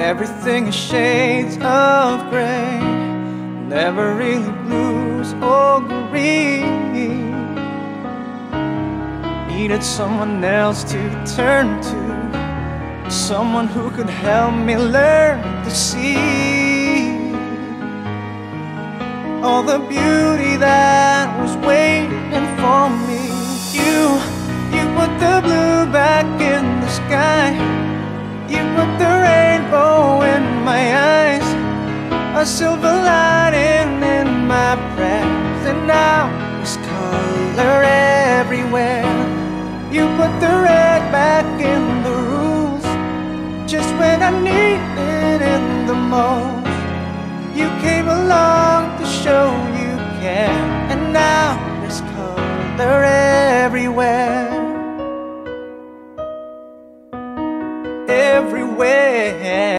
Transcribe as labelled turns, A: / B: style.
A: everything is shades of gray, never really blues or green. Needed someone else to turn to, someone who could help me learn to see. All the beauty that a silver lining in my breath, and now there's color everywhere. You put the red back in the rules, just when I needed it the most. You came along to show you care, and now there's color everywhere. Everywhere.